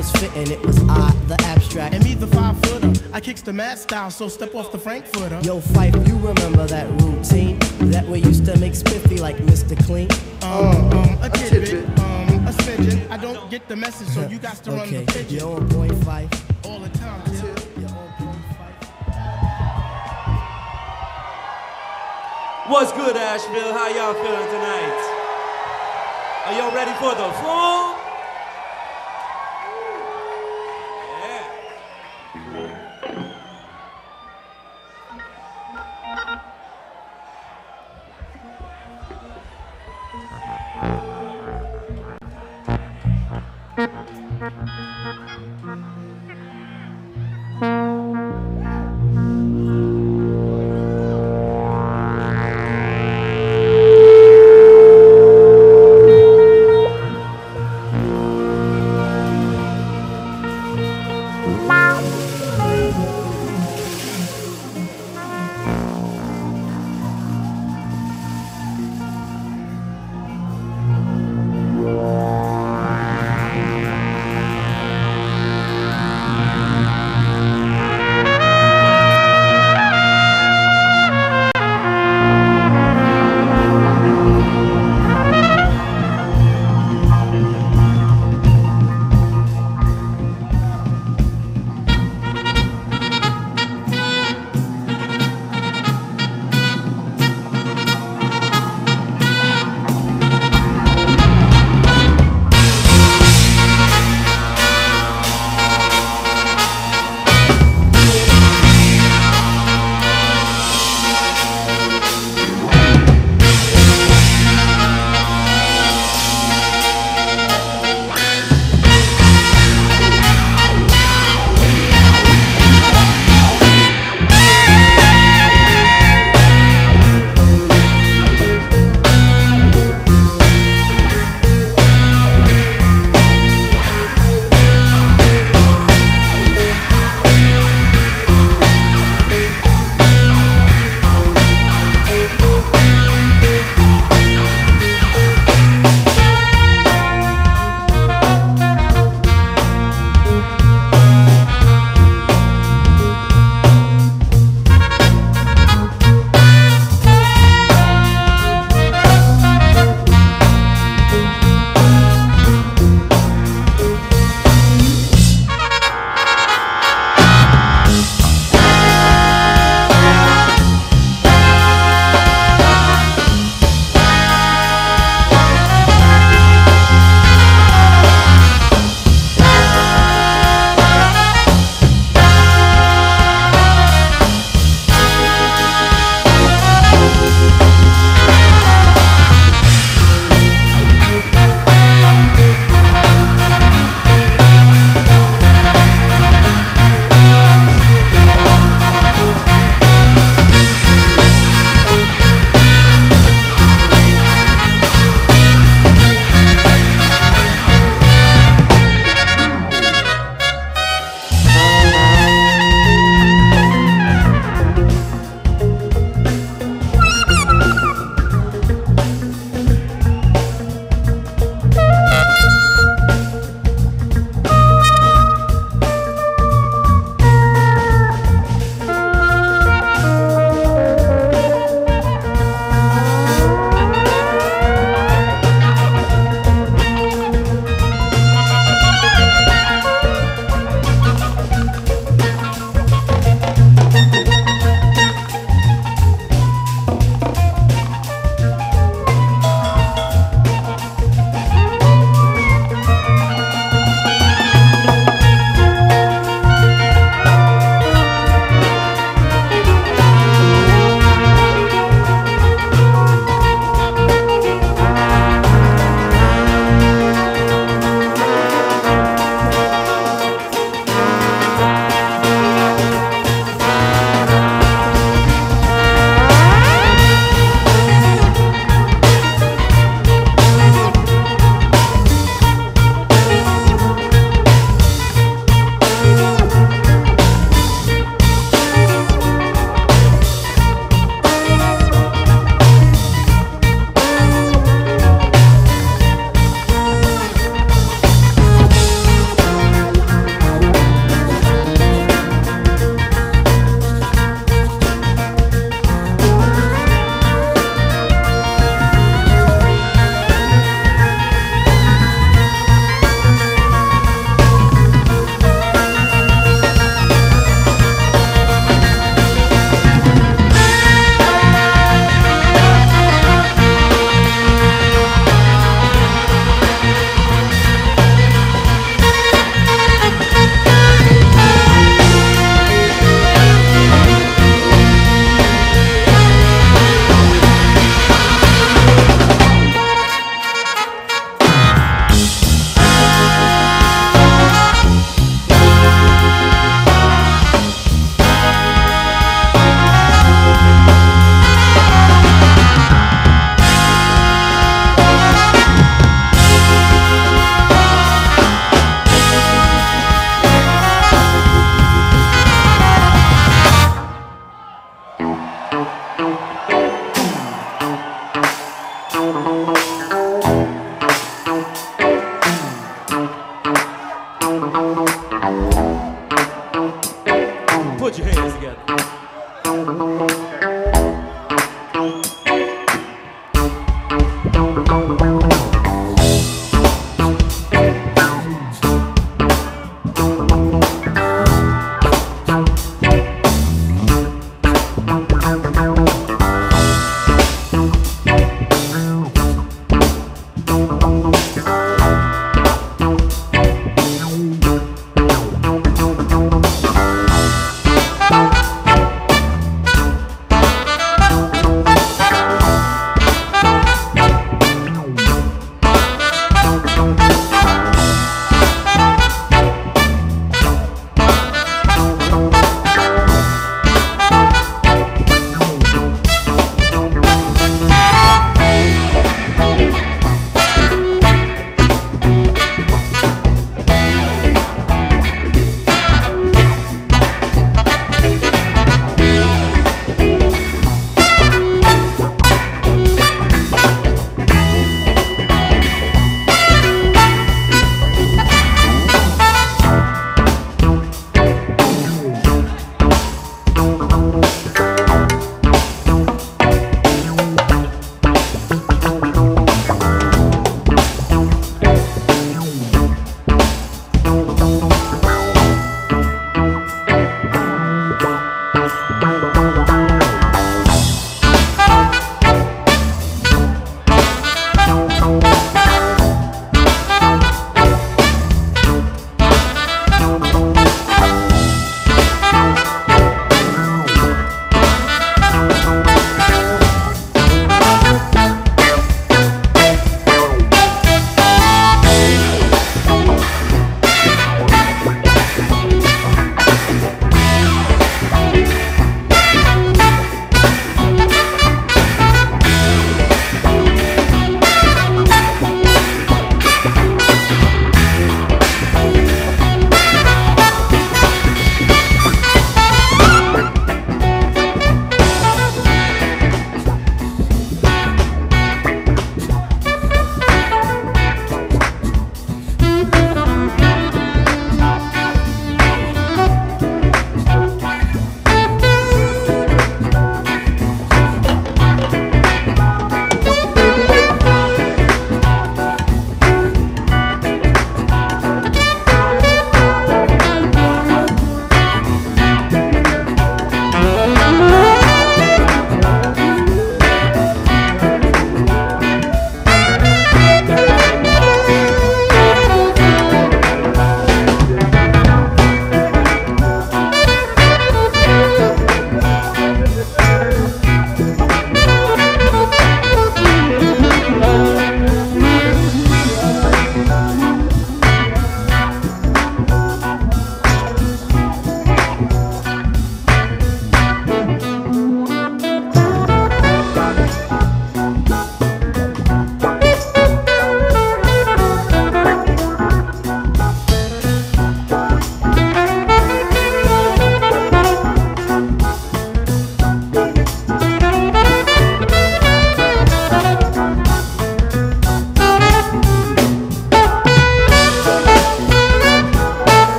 was fitting, it was I, the abstract. And me, the five footer. I kicks the mad style, so step off the Frankfurter. Yo, Fife, you remember that routine? That we used to make spiffy like Mr. Clean? Um, um, a tidbit, um, a smidgen. I don't get the message, so you got to run the pigeon. you're on point Fife. All the time, tip. You're on point Fife. What's good, Asheville? How y'all feeling tonight? Are y'all ready for the full?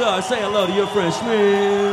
On. Say hello to your friend Schmeens.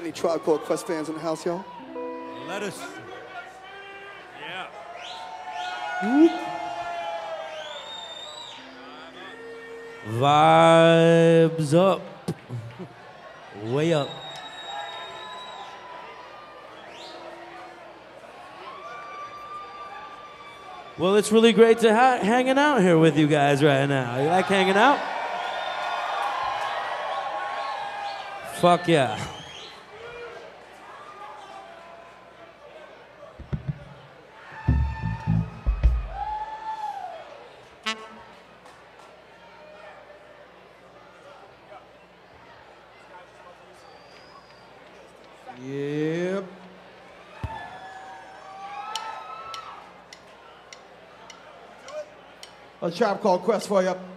Got any Tribe Called Quest fans in the house, y'all? Let us. Yeah. Vibes up. Way up. Well, it's really great to ha- hanging out here with you guys right now. You like hanging out? Fuck yeah. Tribe Called Quest for you.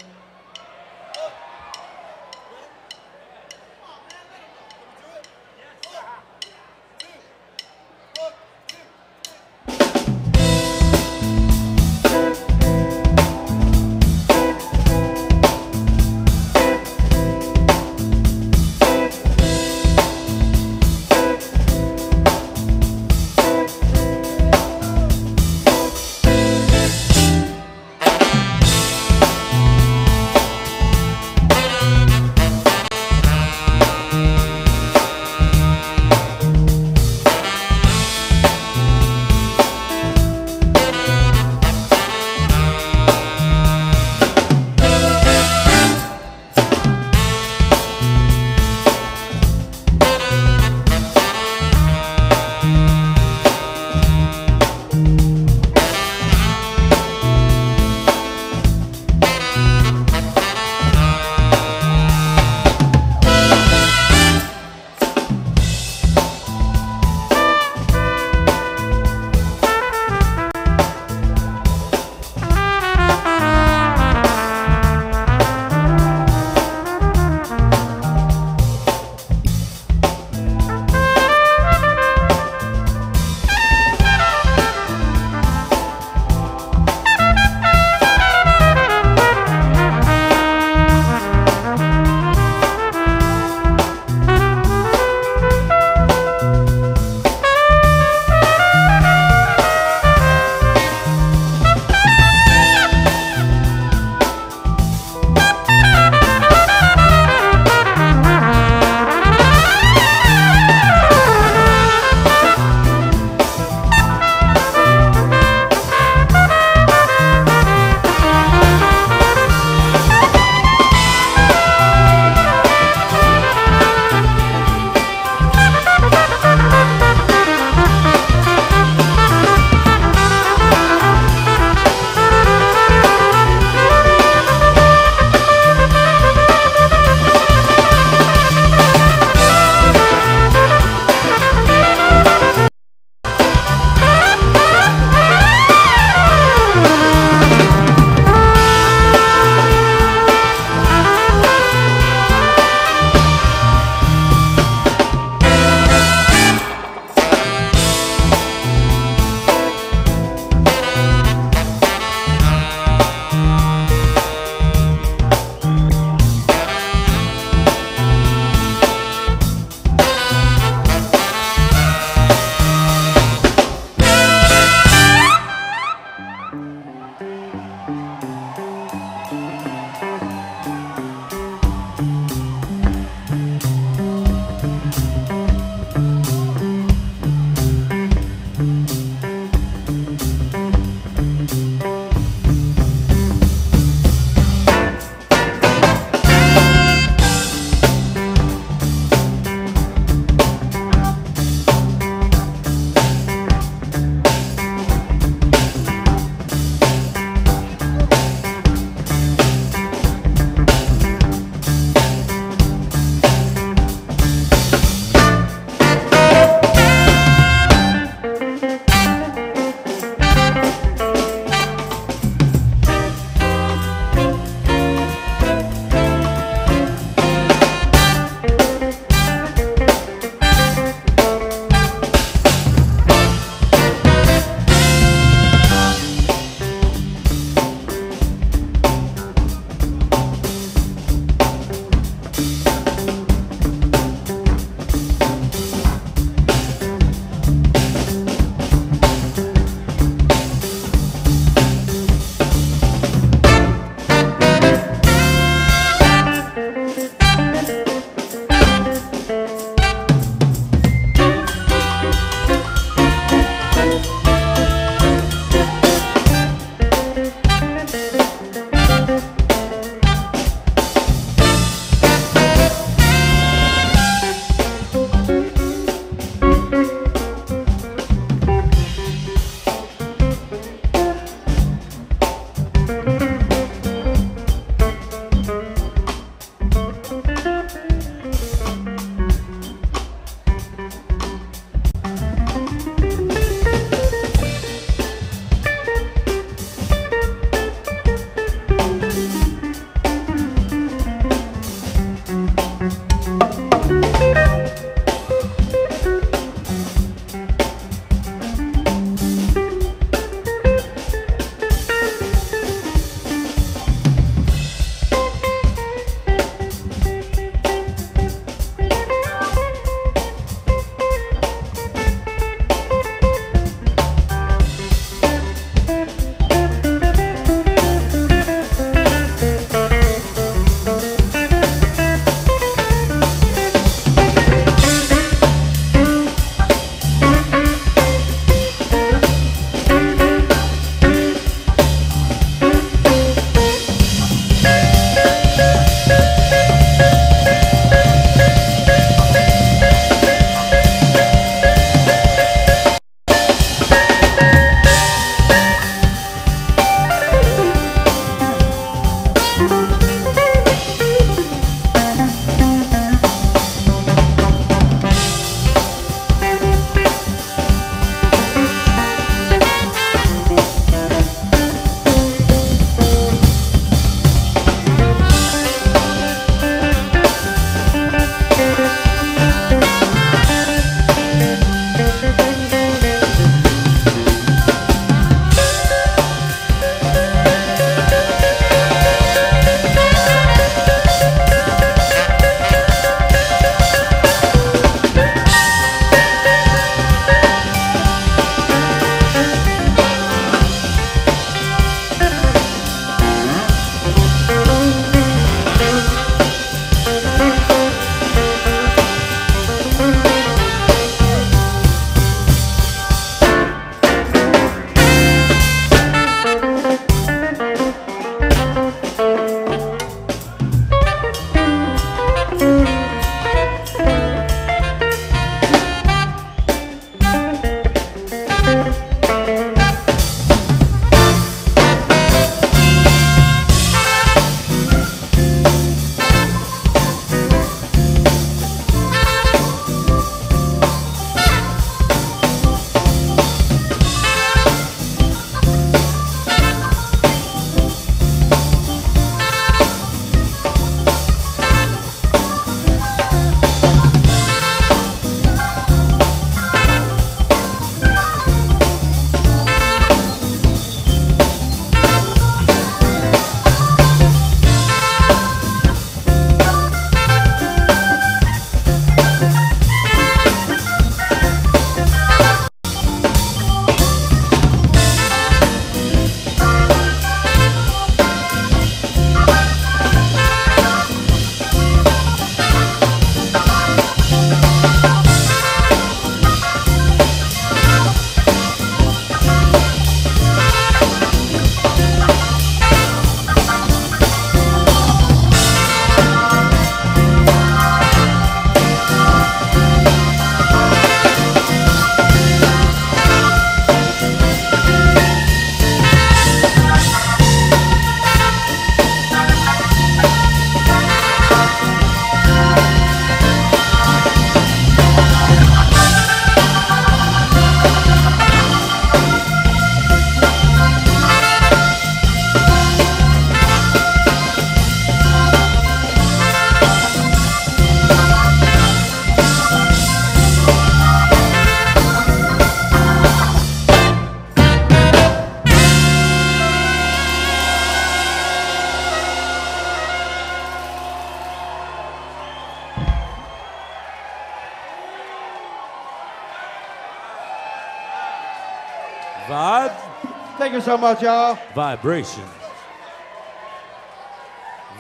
So much, y'all. Vibrations.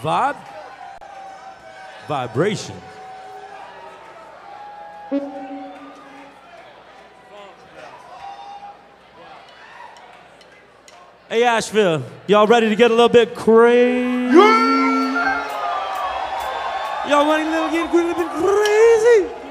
Vibe? Vibrations. Hey Asheville, y'all ready to get a little bit crazy? Y'all want a little get a little bit crazy?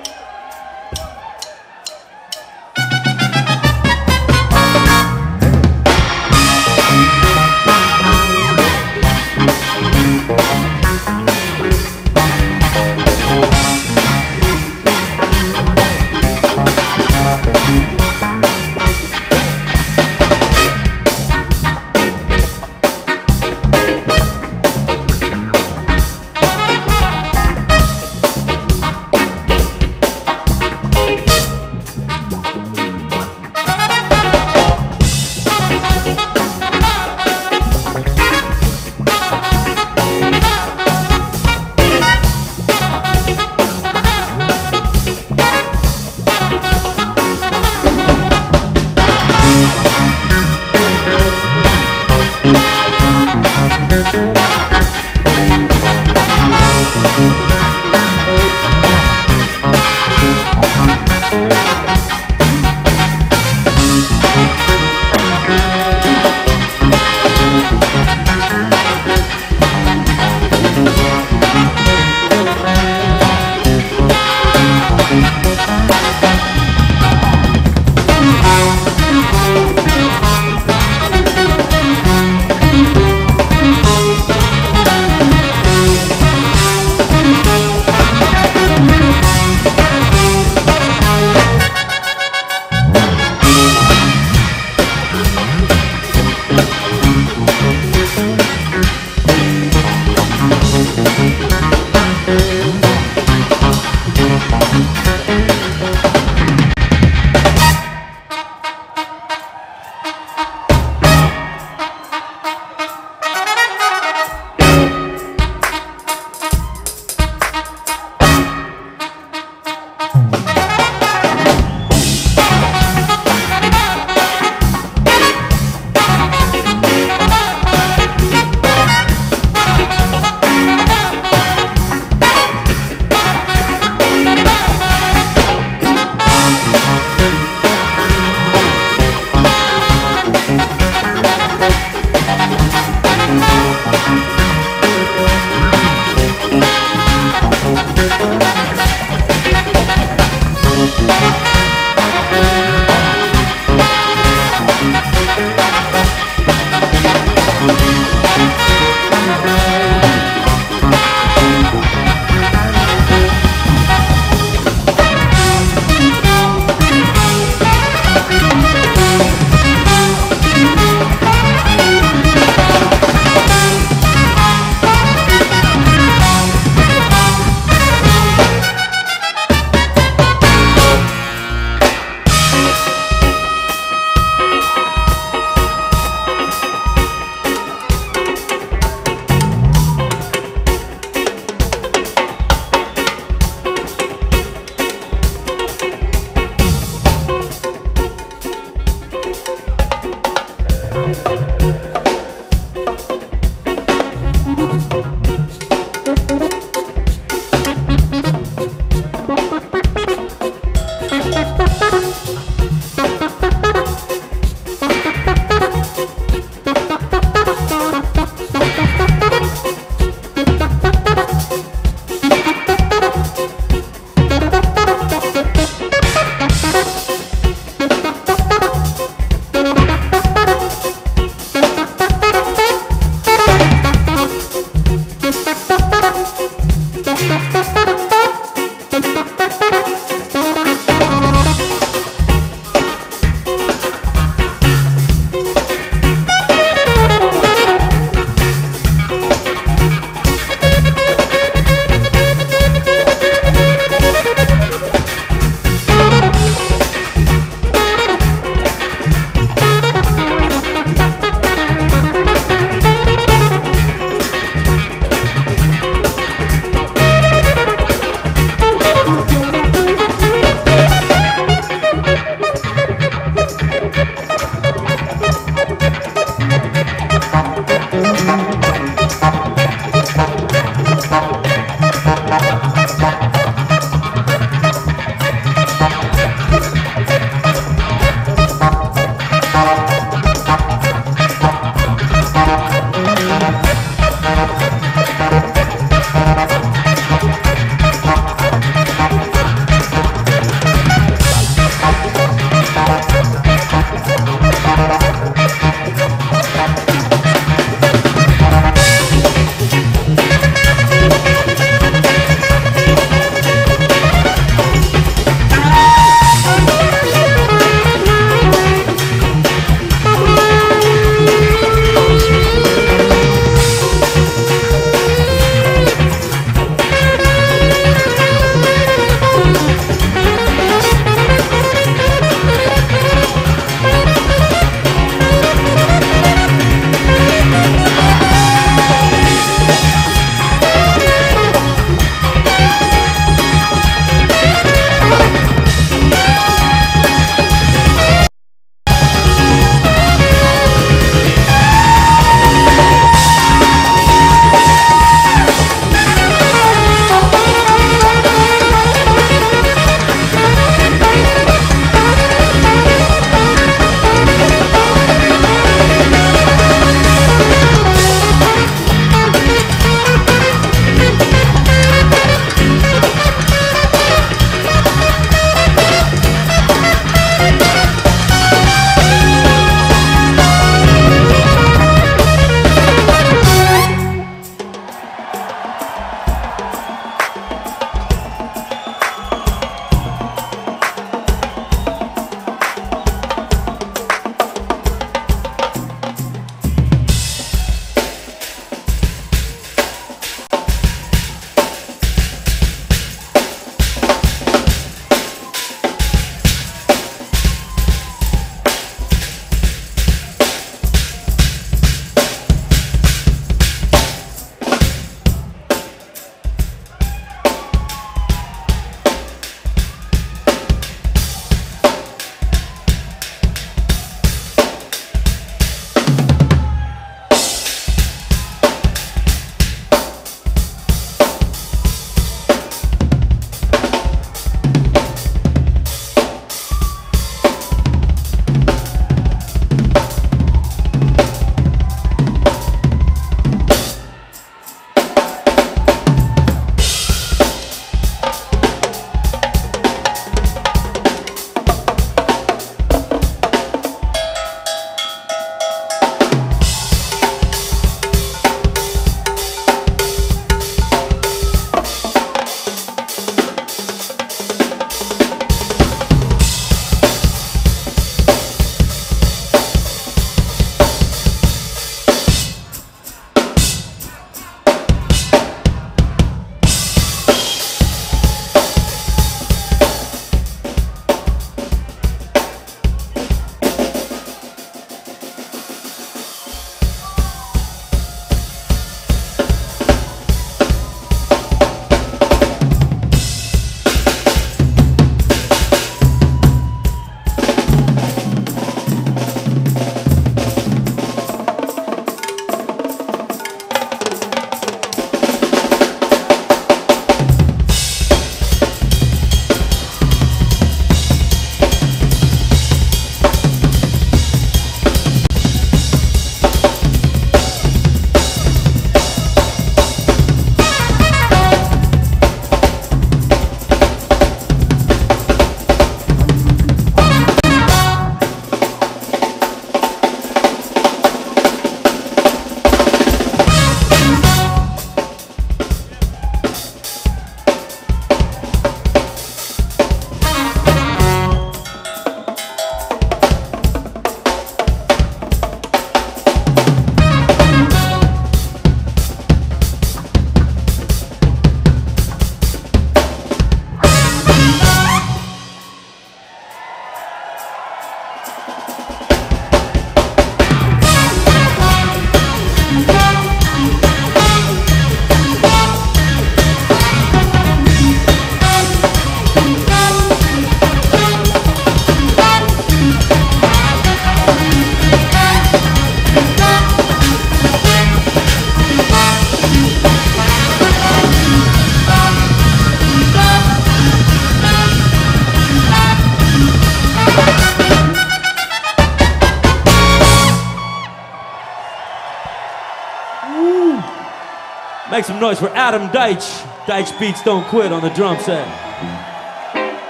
for Adam Deitch. Deitch Beats Don't Quit on the drum set.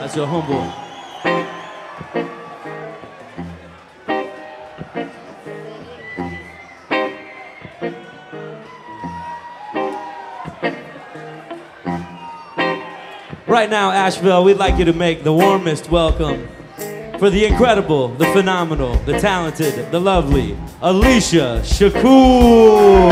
That's your homeboy. Right now, Asheville, we'd like you to make the warmest welcome for the incredible, the phenomenal, the talented, the lovely Alecia Chakour.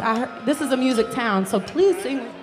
I heard, this is a music town, so please sing.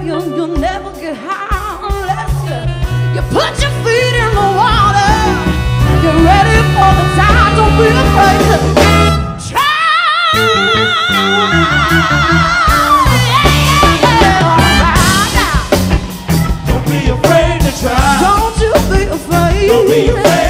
you'll, you'll never get high unless you, you put your feet in the water. You're ready for the tide, don't be afraid to try. Don't you be afraid. Don't be afraid.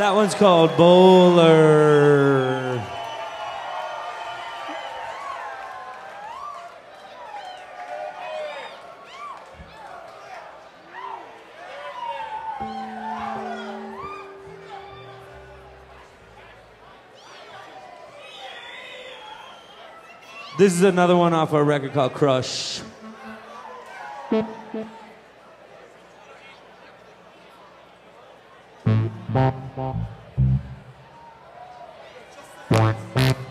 That one's called Bowler. This is another one off our record called Crush. Thank you.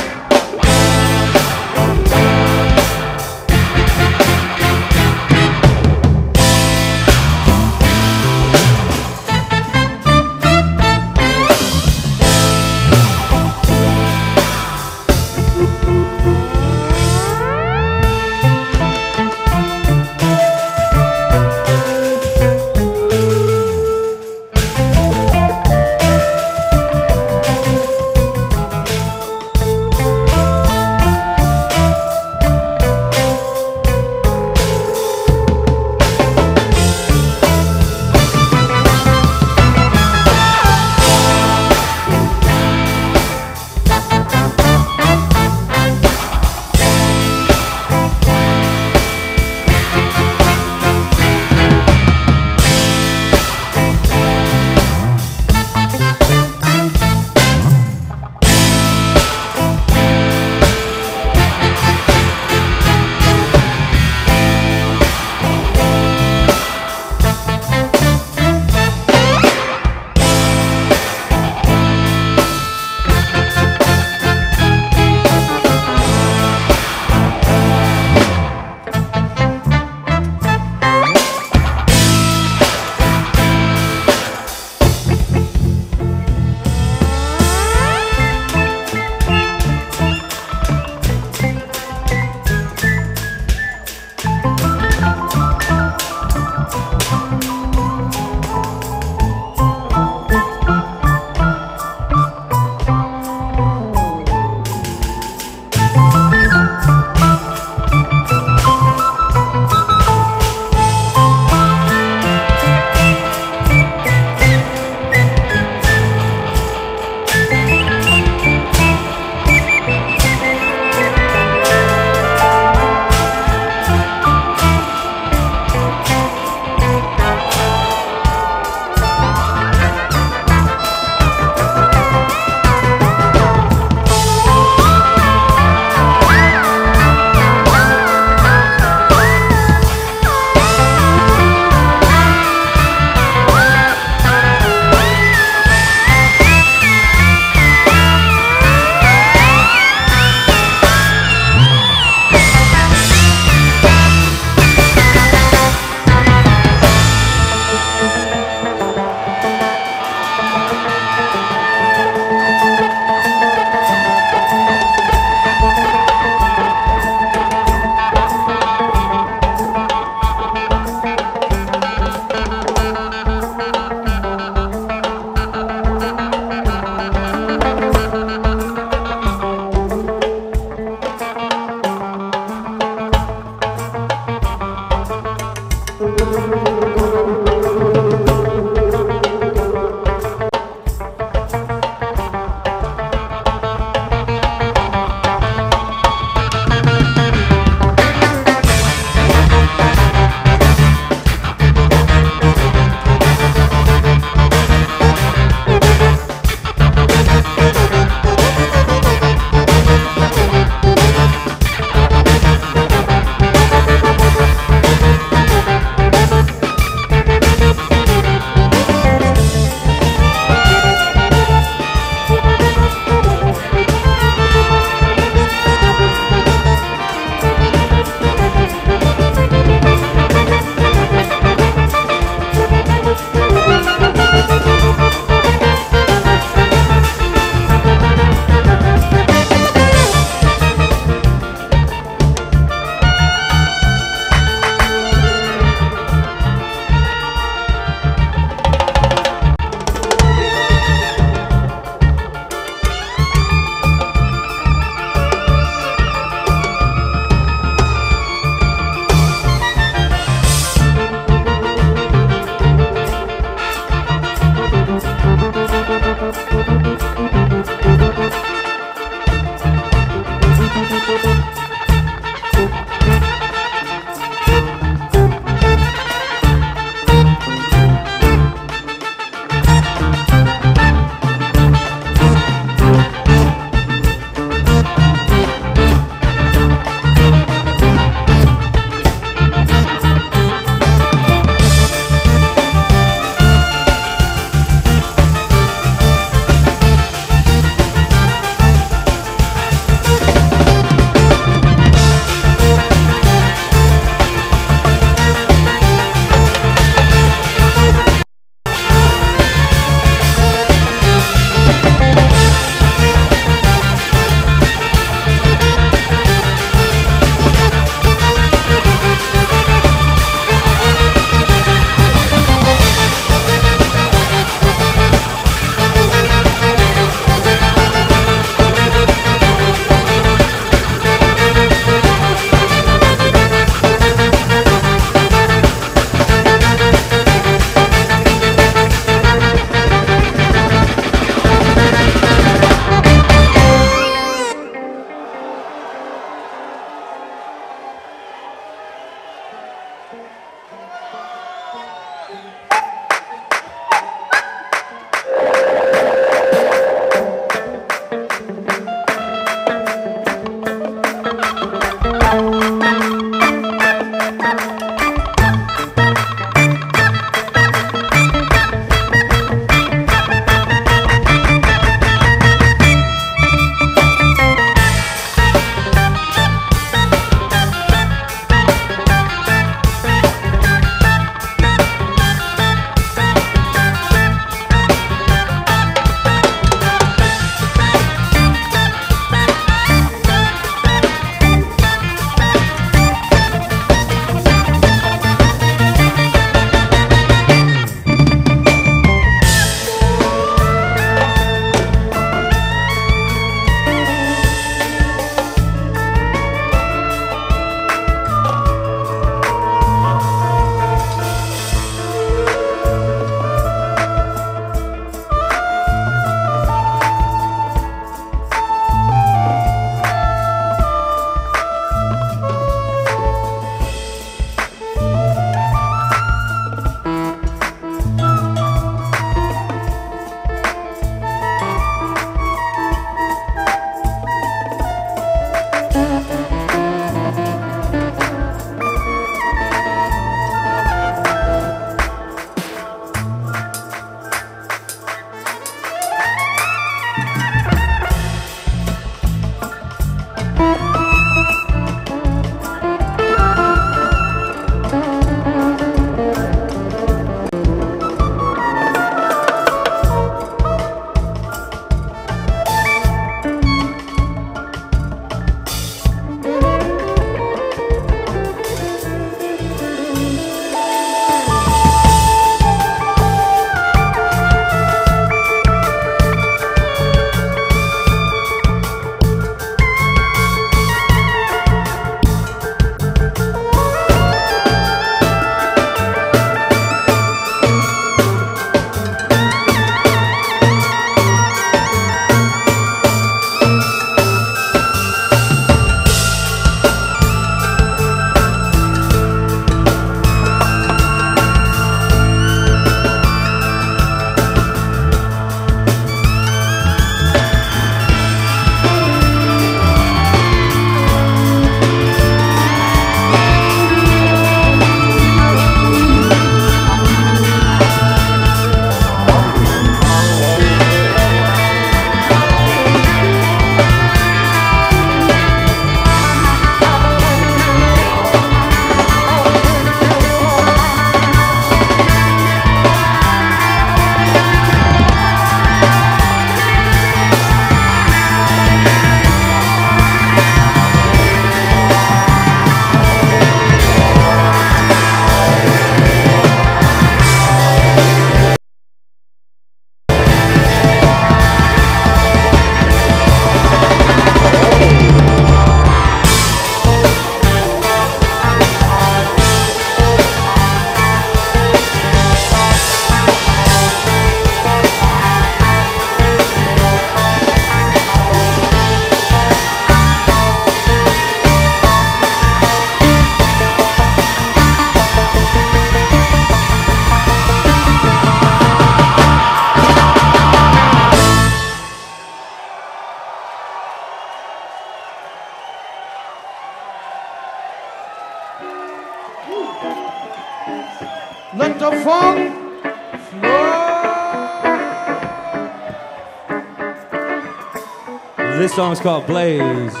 Song's called Blaze.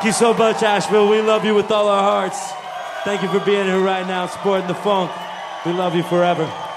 Thank you so much, Asheville. We love you with all our hearts. Thank you for being here right now, supporting the funk. We love you forever.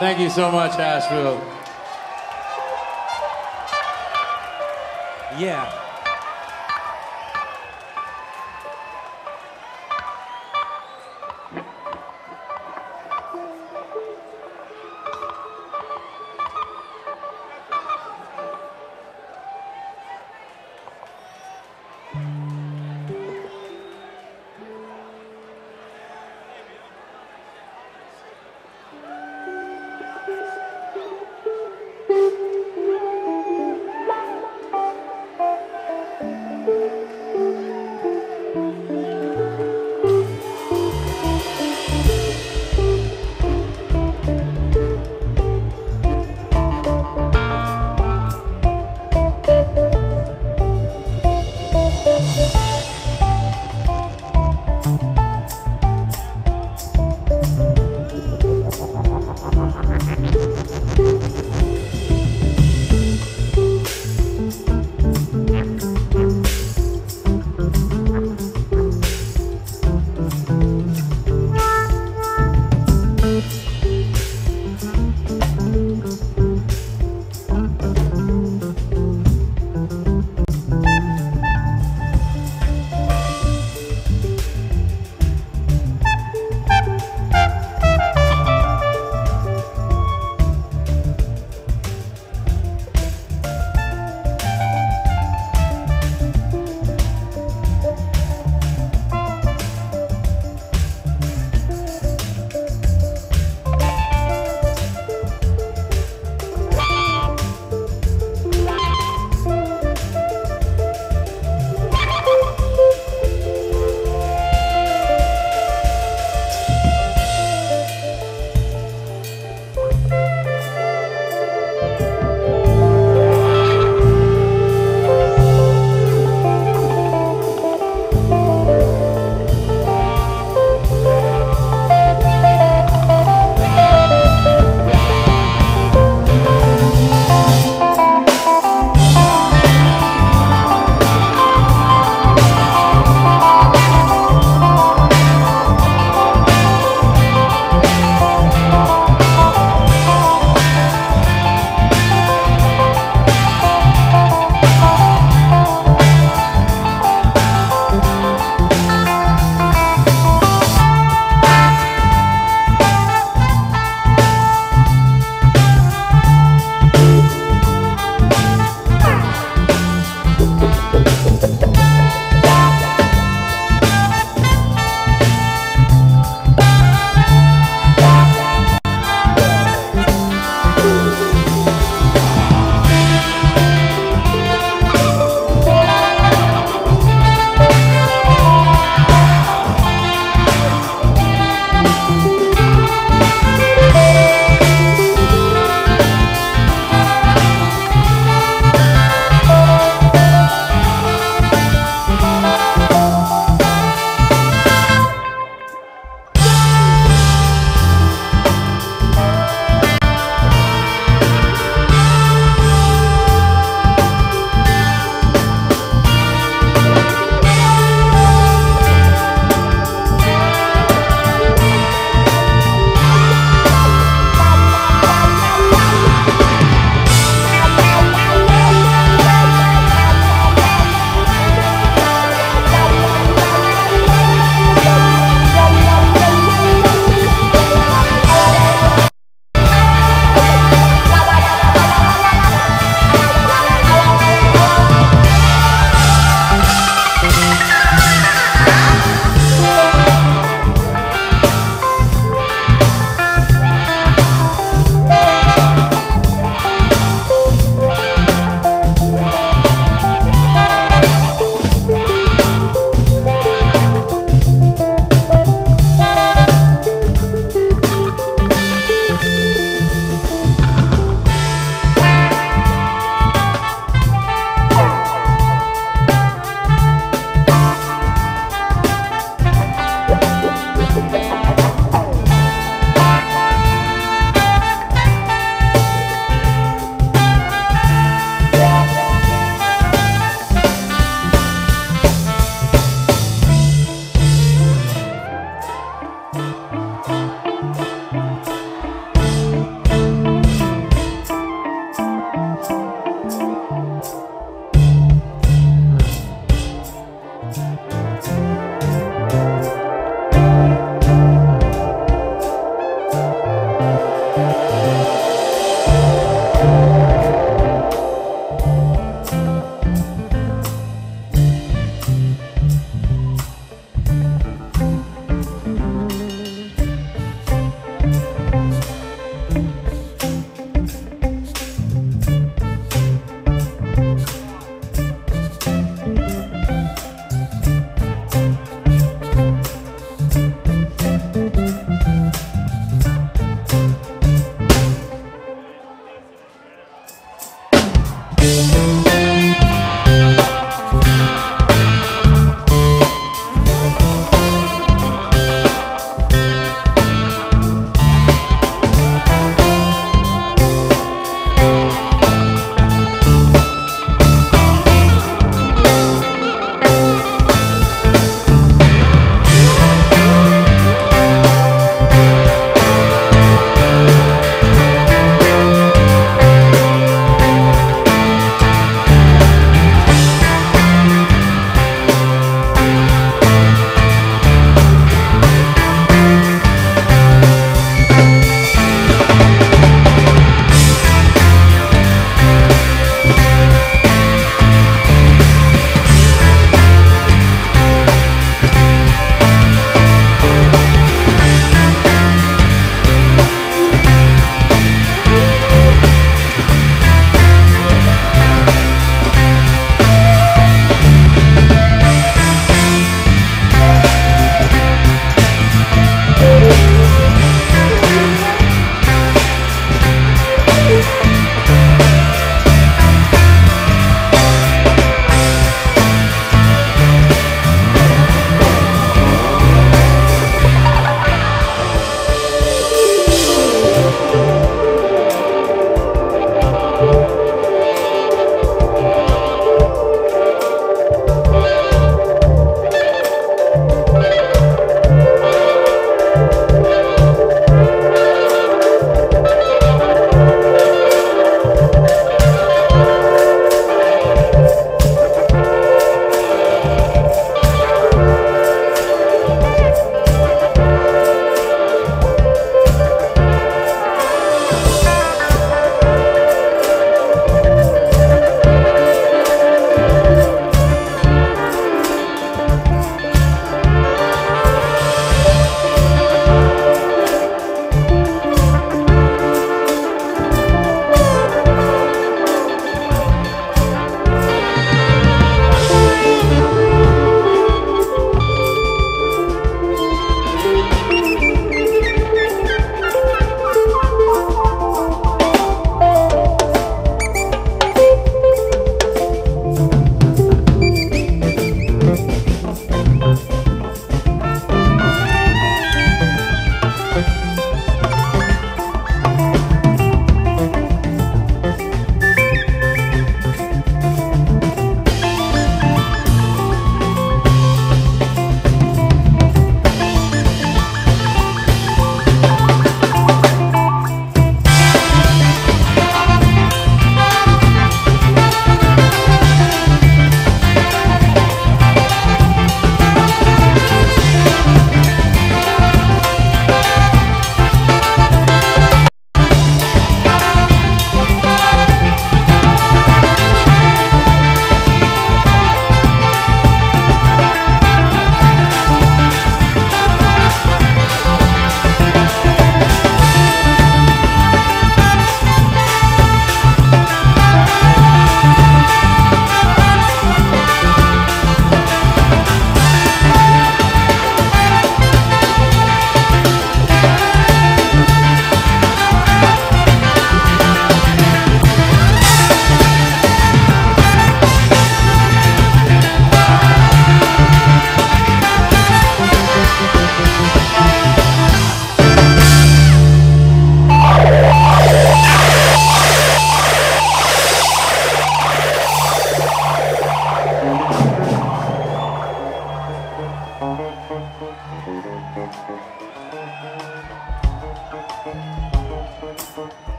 Thank you so much, Asheville. Yeah.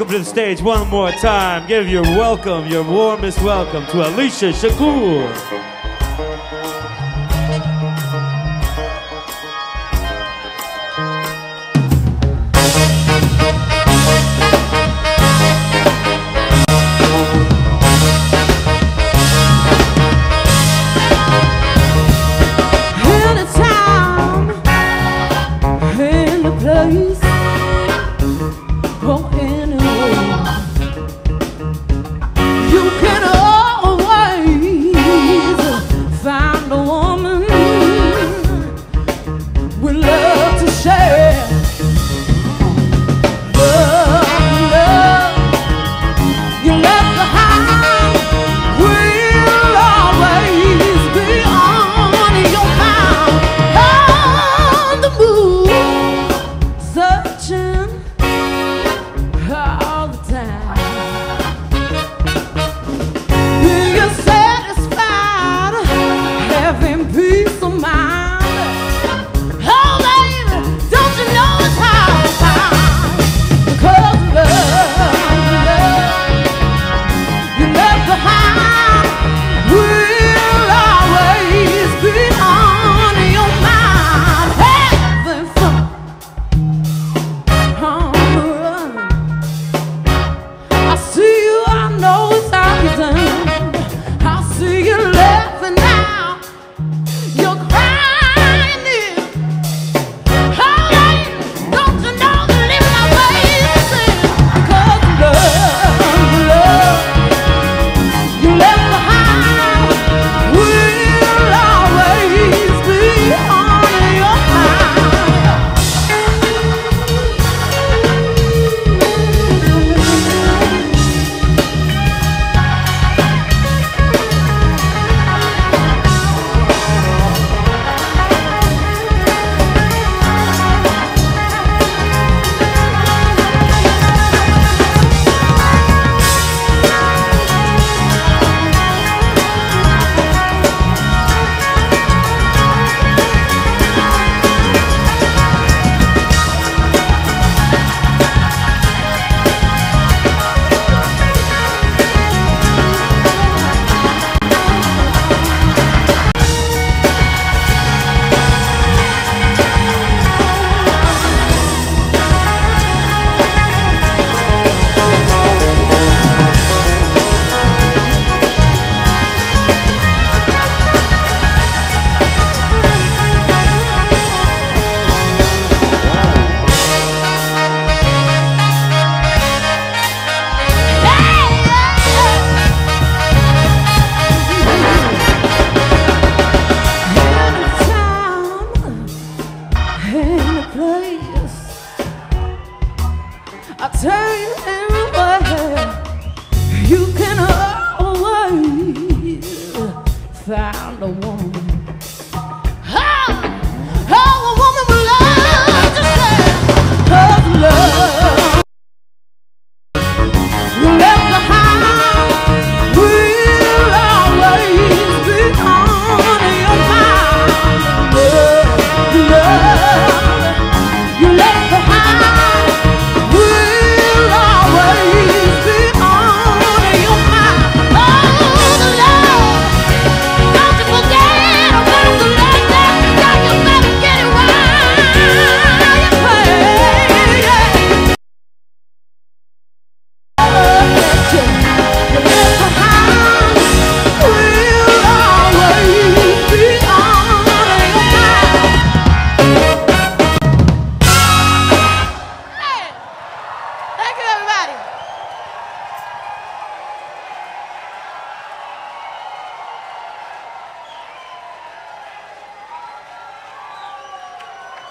Welcome to the stage one more time. Give your welcome, your warmest welcome to Alecia Chakour.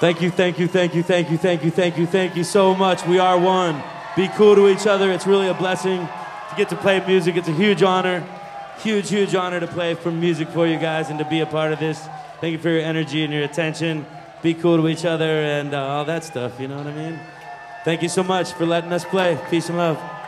Thank you, thank you, thank you, thank you, thank you, thank you, thank you so much. We are one. Be cool to each other. It's really a blessing to get to play music. It's a huge honor, huge, huge honor to play for music for you guys and to be a part of this. Thank you for your energy and your attention. Be cool to each other and uh, all that stuff. You know what I mean? Thank you so much for letting us play. Peace and love.